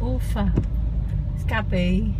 Ufa, escapei.